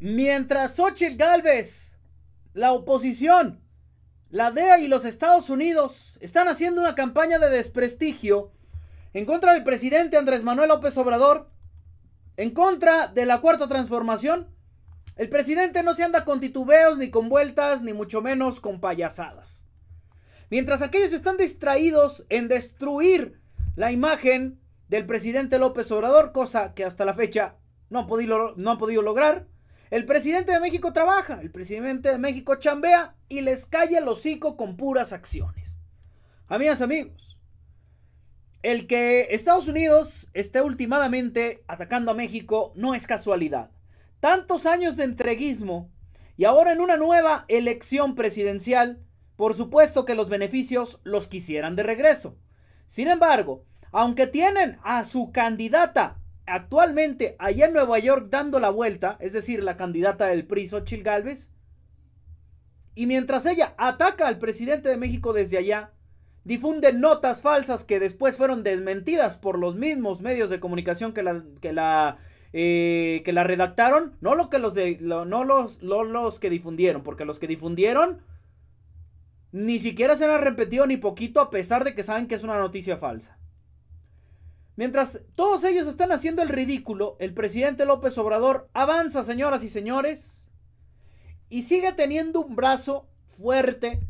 Mientras Xochitl Galvez, la oposición, la DEA y los Estados Unidos están haciendo una campaña de desprestigio en contra del presidente Andrés Manuel López Obrador, en contra de la cuarta transformación, el presidente no se anda con titubeos ni con vueltas, ni mucho menos con payasadas. Mientras aquellos están distraídos en destruir la imagen del presidente López Obrador, cosa que hasta la fecha no han podido, no han podido lograr, el presidente de México trabaja, el presidente de México chambea y les calla el hocico con puras acciones. Amigas, amigos, el que Estados Unidos esté últimamente atacando a México no es casualidad. Tantos años de entreguismo y ahora en una nueva elección presidencial, por supuesto que los beneficios los quisieran de regreso. Sin embargo, aunque tienen a su candidata actualmente allá en Nueva York dando la vuelta, es decir, la candidata del PRI, Xochitl Galvez, y mientras ella ataca al presidente de México desde allá, difunde notas falsas que después fueron desmentidas por los mismos medios de comunicación que la, que la, eh, que la redactaron, no, lo que los de, no los, los que difundieron, porque los que difundieron ni siquiera se han repetido ni poquito a pesar de que saben que es una noticia falsa. Mientras todos ellos están haciendo el ridículo, el presidente López Obrador avanza, señoras y señores, y sigue teniendo un brazo fuerte,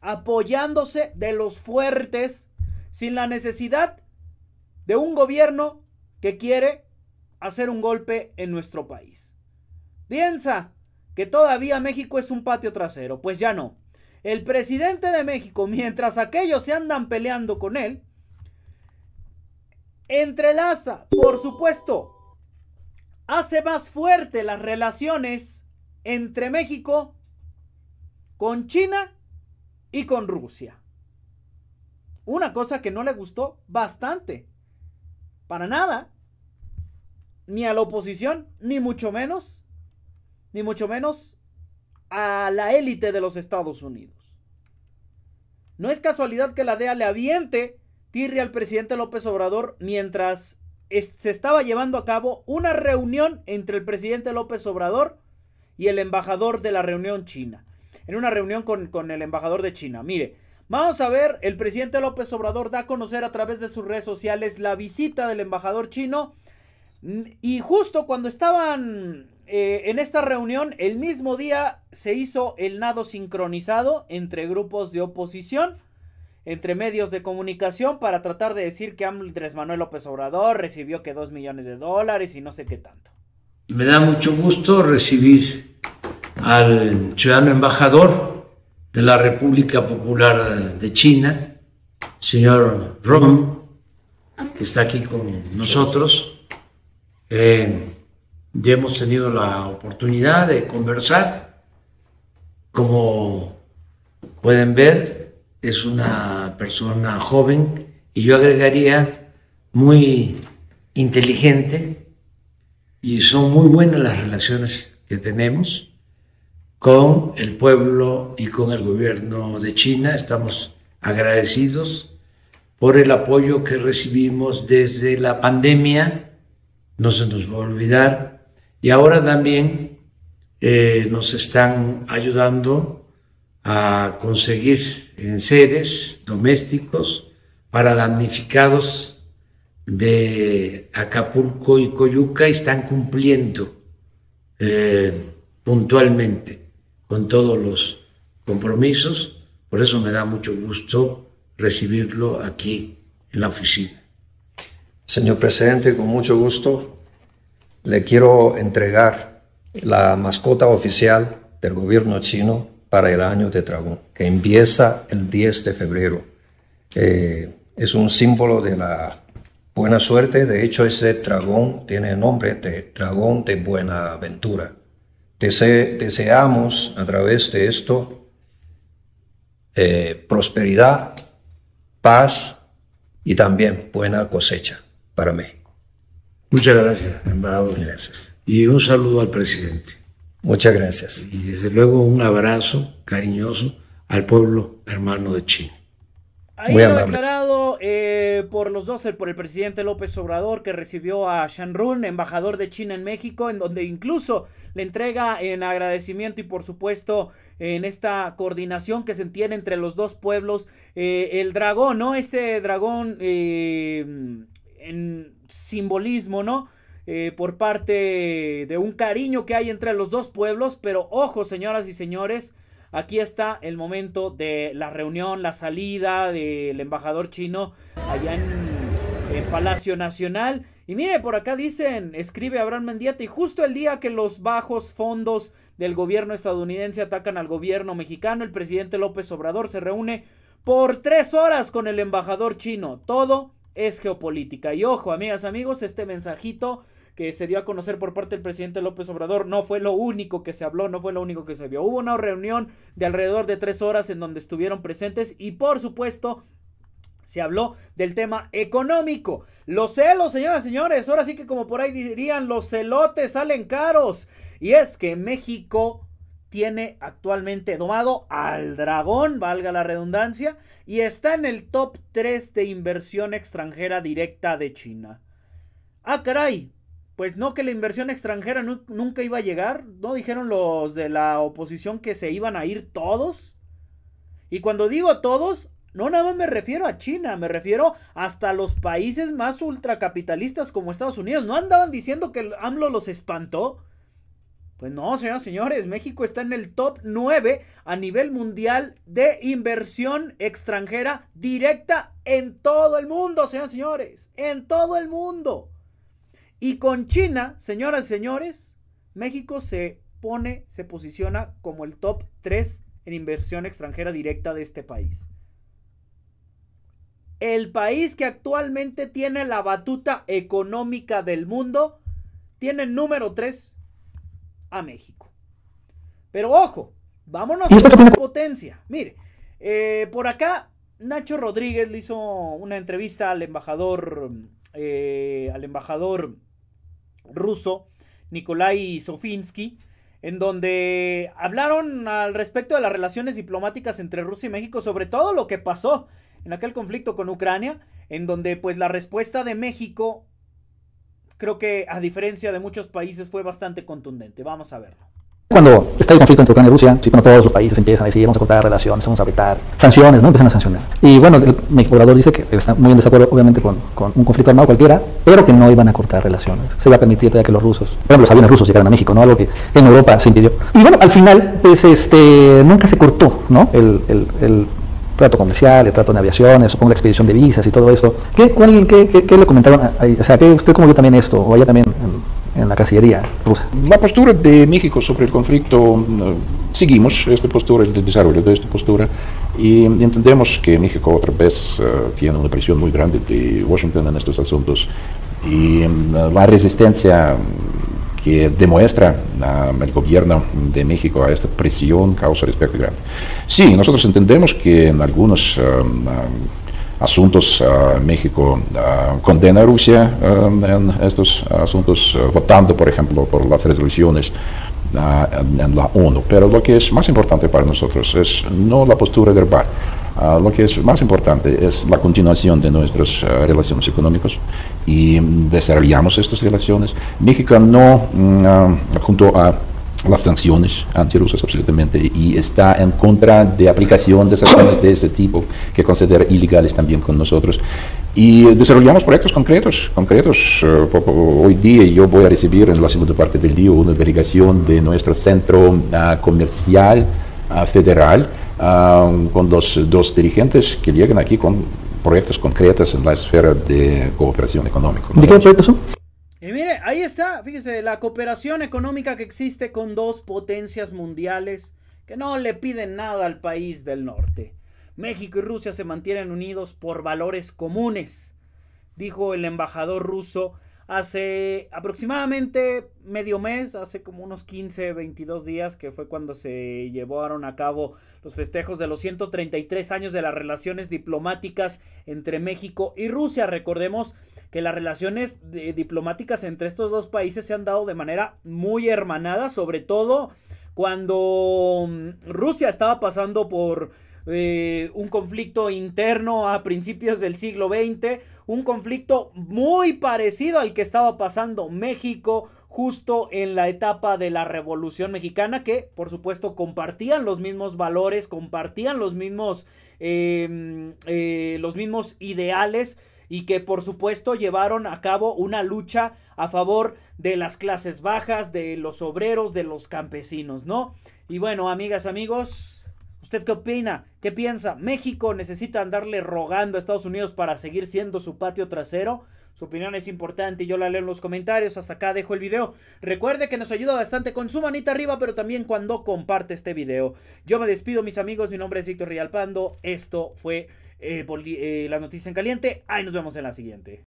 apoyándose de los fuertes, sin la necesidad de un gobierno que quiere hacer un golpe en nuestro país. Piensa que todavía México es un patio trasero, pues ya no. El presidente de México, mientras aquellos se andan peleando con él, entrelaza, por supuesto, hace más fuerte las relaciones entre México con China y con Rusia. Una cosa que no le gustó bastante. Para nada. Ni a la oposición, ni mucho menos. Ni mucho menos a la élite de los Estados Unidos. No es casualidad que la DEA le aviente tirria al presidente López Obrador mientras se estaba llevando a cabo una reunión entre el presidente López Obrador y el embajador de la reunión china. En una reunión con, con el embajador de China. Mire, Vamos a ver, el presidente López Obrador da a conocer a través de sus redes sociales la visita del embajador chino. Y justo cuando estaban eh, en esta reunión, el mismo día se hizo el nado sincronizado entre grupos de oposición entre medios de comunicación para tratar de decir que Andrés Manuel López Obrador recibió que dos millones de dólares y no sé qué tanto. Me da mucho gusto recibir al ciudadano embajador de la República Popular de China, señor Rom, que está aquí con nosotros. Eh, ya hemos tenido la oportunidad de conversar. Como pueden ver, es una persona joven y yo agregaría muy inteligente y son muy buenas las relaciones que tenemos con el pueblo y con el gobierno de China. Estamos agradecidos por el apoyo que recibimos desde la pandemia, no se nos va a olvidar, y ahora también eh, nos están ayudando a conseguir enseres domésticos para damnificados de Acapulco y Coyuca están cumpliendo eh, puntualmente con todos los compromisos. Por eso me da mucho gusto recibirlo aquí en la oficina. Señor presidente, con mucho gusto le quiero entregar la mascota oficial del gobierno chino para el año de dragón, que empieza el 10 de febrero. Eh, es un símbolo de la buena suerte. De hecho, ese dragón tiene el nombre de dragón de buena aventura. deseamos a través de esto eh, prosperidad, paz y también buena cosecha para México. Muchas gracias, embajador. Gracias. Y un saludo al presidente. Muchas gracias. Y desde luego un abrazo cariñoso al pueblo hermano de Chile. Ahí lo declarado eh, por los dos, por el presidente López Obrador, que recibió a Shanrun, embajador de China en México, en donde incluso le entrega en agradecimiento y por supuesto en esta coordinación que se tiene entre los dos pueblos, eh, el dragón, ¿no? Este dragón eh, en simbolismo, ¿no? Por parte de un cariño que hay entre los dos pueblos, pero ojo, señoras y señores, Aquí está el momento de la reunión, la salida del embajador chino allá en, Palacio Nacional. Y mire, por acá dicen, escribe Abraham Mendieta, y justo el día que los bajos fondos del gobierno estadounidense atacan al gobierno mexicano, el presidente López Obrador se reúne por tres horas con el embajador chino. Todo es geopolítica. Y ojo, amigas, amigos, este mensajito que se dio a conocer por parte del presidente López Obrador no fue lo único que se habló, no fue lo único que se vio. Hubo una reunión de alrededor de tres horas en donde estuvieron presentes y por supuesto se habló del tema económico. Los celos, señoras y señores, ahora sí que como por ahí dirían, los celotes salen caros. Y es que México tiene actualmente domado al dragón, valga la redundancia, y está en el top 3 de inversión extranjera directa de China. Ah, caray, pues no, que la inversión extranjera nunca iba a llegar. ¿No dijeron los de la oposición que se iban a ir todos? Y cuando digo todos, no nada más me refiero a China, me refiero hasta los países más ultracapitalistas como Estados Unidos. ¿No andaban diciendo que AMLO los espantó? Pues no, señoras y señores, México está en el top 9 a nivel mundial de inversión extranjera directa en todo el mundo, señoras y señores, en todo el mundo. Y con China, señoras y señores, México se pone, se posiciona como el top 3 en inversión extranjera directa de este país. El país que actualmente tiene la batuta económica del mundo tiene número 3 a México. Pero ojo, vámonos con la potencia. Mire, eh, por acá Nacho Rodríguez le hizo una entrevista al embajador, eh, al embajador ruso, Nikolai Sofinsky, en donde hablaron al respecto de las relaciones diplomáticas entre Rusia y México, sobre todo lo que pasó en aquel conflicto con Ucrania, en donde pues la respuesta de México creo que a diferencia de muchos países fue bastante contundente. Vamos a verlo. Cuando está el conflicto entre Ucrania y Rusia, sí, cuando todos los países empiezan a decir, vamos a cortar relaciones, vamos a apretar sanciones, ¿no? Empiezan a sancionar. Y bueno, el México dice que está muy en desacuerdo, obviamente, con, un conflicto armado cualquiera, pero que no iban a cortar relaciones. Se va a permitir ya que los rusos, por ejemplo, los aviones rusos llegaran a México, ¿no? Algo que en Europa se impidió. Y bueno, al final, pues, este, nunca se cortó, ¿no? El, el, el trato comercial, el trato de aviaciones, supongo la expedición de visas y todo eso. ¿Qué, cuál, qué, qué, qué le comentaron? Ahí? O sea, ¿qué, ¿usted cómo vio también esto? O allá también en la Cancillería rusa. La postura de México sobre el conflicto, eh, seguimos esta postura, el desarrollo de esta postura, y entendemos que México otra vez eh, tiene una presión muy grande de Washington en estos asuntos, y eh, la resistencia que demuestra el gobierno de México a esta presión causa respecto grande. Sí, nosotros entendemos que en algunos asuntos, uh, México uh, condena a Rusia en estos asuntos, votando, por ejemplo, por las resoluciones en la ONU. Pero lo que es más importante para nosotros es no la postura verbal. Lo que es más importante es la continuación de nuestras relaciones económicas y desarrollamos estas relaciones. México no, mm, junto a las sanciones antirrusas absolutamente y está en contra de aplicación de sanciones de ese tipo que considera ilegales también con nosotros. Y desarrollamos proyectos concretos, concretos. Eh, hoy día yo voy a recibir en la segunda parte del día una delegación de nuestro centro ah, comercial ah, federal ah, con los dos dirigentes que llegan aquí con proyectos concretos en la esfera de cooperación económica. ¿De qué proyectos son? Y mire, ahí está, fíjese, la cooperación económica que existe con dos potencias mundiales que no le piden nada al país del norte. México y Rusia se mantienen unidos por valores comunes, dijo el embajador ruso hace aproximadamente medio mes, hace como unos 15, 22 días, que fue cuando se llevaron a cabo los festejos de los 133 años de las relaciones diplomáticas entre México y Rusia. Recordemos que las relaciones diplomáticas entre estos dos países se han dado de manera muy hermanada, sobre todo cuando mm, Rusia estaba pasando por eh, un conflicto interno a principios del siglo XX, un conflicto muy parecido al que estaba pasando México justo en la etapa de la Revolución Mexicana, que por supuesto compartían los mismos valores, compartían los mismos, em, eh, los mismos ideales y que por supuesto llevaron a cabo una lucha a favor de las clases bajas, de los obreros, de los campesinos, ¿no? Y bueno, amigas, amigos, ¿usted qué opina? ¿Qué piensa? ¿México necesita andarle rogando a Estados Unidos para seguir siendo su patio trasero? Su opinión es importante y yo la leo en los comentarios. Hasta acá dejo el video. Recuerde que nos ayuda bastante con su manita arriba, pero también cuando comparte este video. Yo me despido, mis amigos. Mi nombre es Víctor Rialpando. Esto fue eh, eh, la noticia en caliente. Ahí nos vemos en la siguiente.